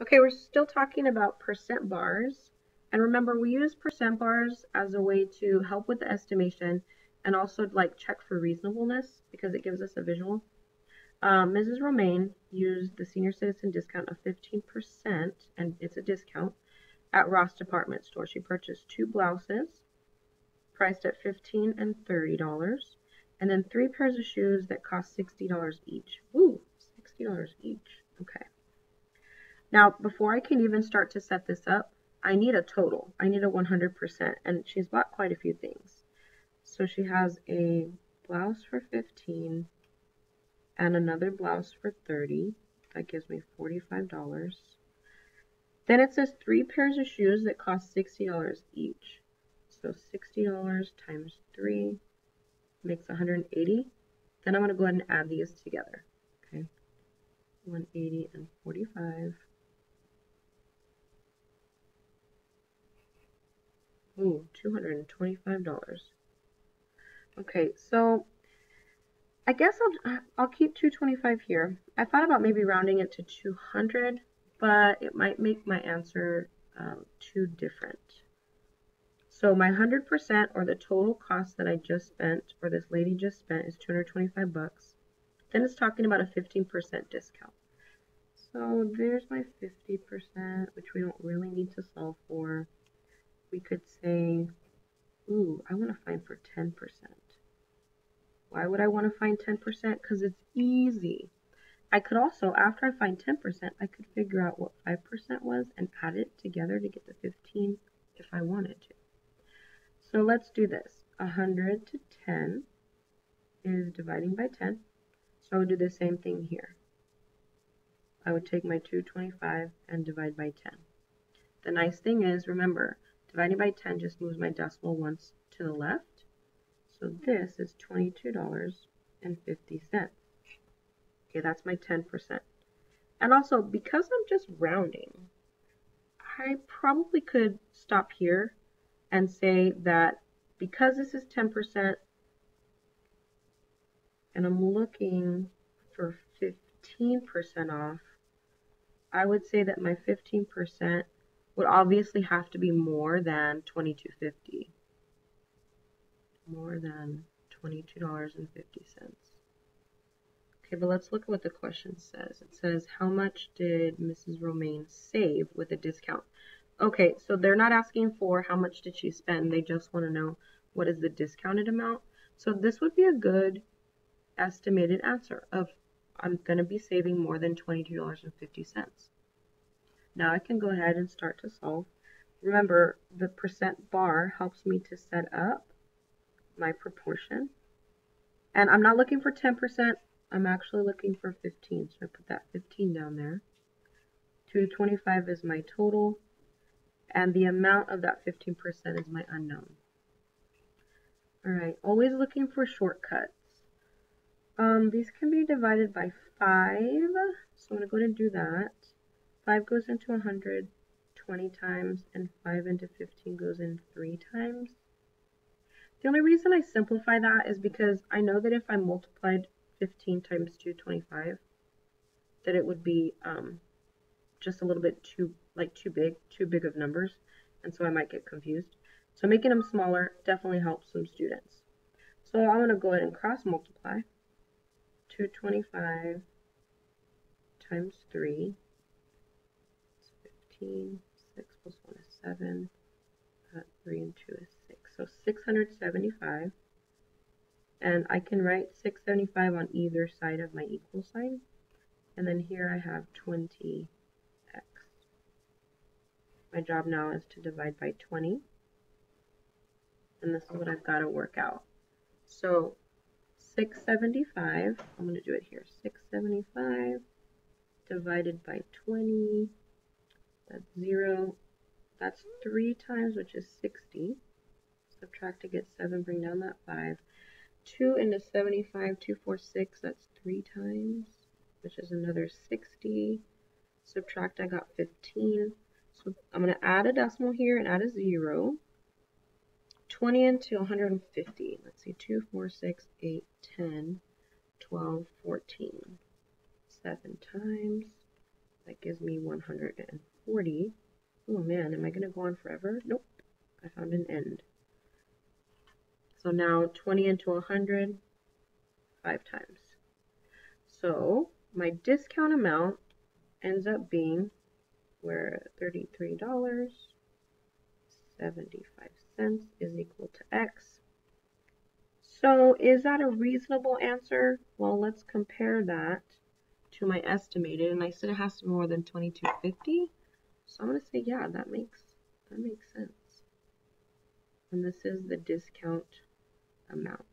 Okay, we're still talking about percent bars. And remember, we use percent bars as a way to help with the estimation and also like check for reasonableness because it gives us a visual. Um, Mrs. Romain used the senior citizen discount of 15%, and it's a discount, at Ross Department Store. She purchased two blouses, priced at 15 and $30, and then three pairs of shoes that cost $60 each. Ooh, $60 each. Okay. Now, before I can even start to set this up, I need a total. I need a 100%, and she's bought quite a few things. So she has a blouse for 15 and another blouse for 30. That gives me $45. Then it says three pairs of shoes that cost $60 each. So $60 times 3 makes 180. Then I'm going to go ahead and add these together. Okay, 180 and 45. Ooh, $225. Okay, so I guess I'll, I'll keep 225 here. I thought about maybe rounding it to 200, but it might make my answer um, too different. So my 100% or the total cost that I just spent, or this lady just spent, is 225 bucks. Then it's talking about a 15% discount. So there's my 50%, which we don't really need to solve for. We could say, ooh, I want to find for 10%. Why would I want to find 10%? Because it's easy. I could also, after I find 10%, I could figure out what 5% was and add it together to get the 15 if I wanted to. So let's do this. 100 to 10 is dividing by 10. So I would do the same thing here. I would take my 225 and divide by 10. The nice thing is, remember, dividing by 10 just moves my decimal once to the left. So this is $22.50. Okay, that's my 10%. And also, because I'm just rounding, I probably could stop here and say that because this is 10% and I'm looking for 15% off, I would say that my 15% would obviously have to be more than 22.50. More than $22.50. Okay, but let's look at what the question says. It says, how much did Mrs. Romain save with a discount? Okay, so they're not asking for how much did she spend. They just want to know what is the discounted amount. So this would be a good estimated answer of I'm going to be saving more than $22.50. Now I can go ahead and start to solve. Remember, the percent bar helps me to set up my proportion. And I'm not looking for 10%. I'm actually looking for 15. So I put that 15 down there. 225 is my total and the amount of that 15% is my unknown. Alright, always looking for shortcuts. Um, these can be divided by 5, so I'm going to go ahead and do that. 5 goes into 100 20 times, and 5 into 15 goes in 3 times. The only reason I simplify that is because I know that if I multiplied 15 times 225, that it would be um, just a little bit too like too big, too big of numbers, and so I might get confused. So making them smaller definitely helps some students. So I'm going to go ahead and cross multiply. 225 times 3 is 15. 6 plus 1 is 7. Uh, 3 and 2 is 6. So 675. And I can write 675 on either side of my equal sign. And then here I have 20x. my job now is to divide by 20. And this is what I've got to work out. So 675, I'm going to do it here. 675 divided by 20, that's 0. That's 3 times, which is 60. Subtract to get 7, bring down that 5. 2 into 75, 246, that's 3 times, which is another 60. Subtract, I got 15. So I'm going to add a decimal here and add a 0. 20 into 150. Let's see, 2, 4, 6, 8, 10, 12, 14. 7 times. That gives me 140. Oh man, am I going to go on forever? Nope. I found an end. So now 20 into 100, five times. So my discount amount ends up being where $33.75 is equal to X. So is that a reasonable answer? Well, let's compare that to my estimated, and I said it has to be more than 2250. So I'm going to say, yeah, that makes, that makes sense. And this is the discount amount.